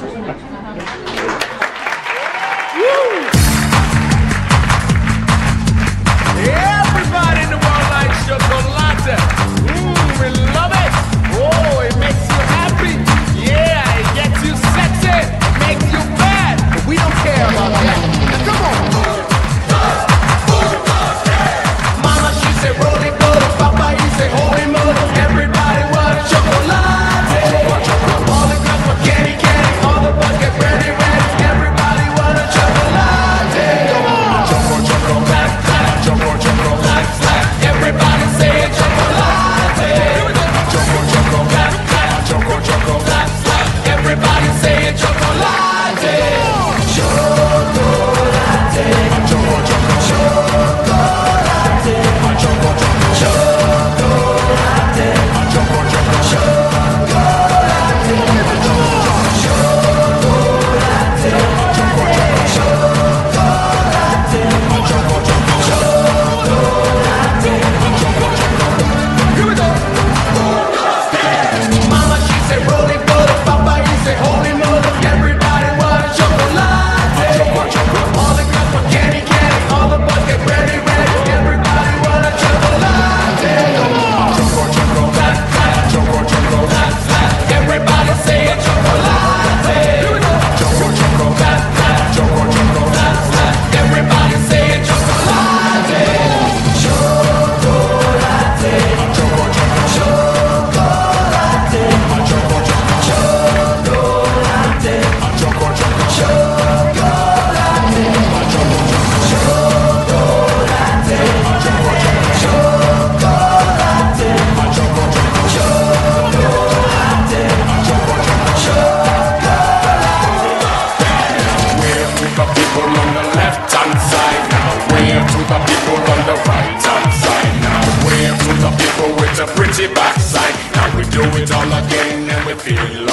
这是哪 backside. Now we do it all again and we feel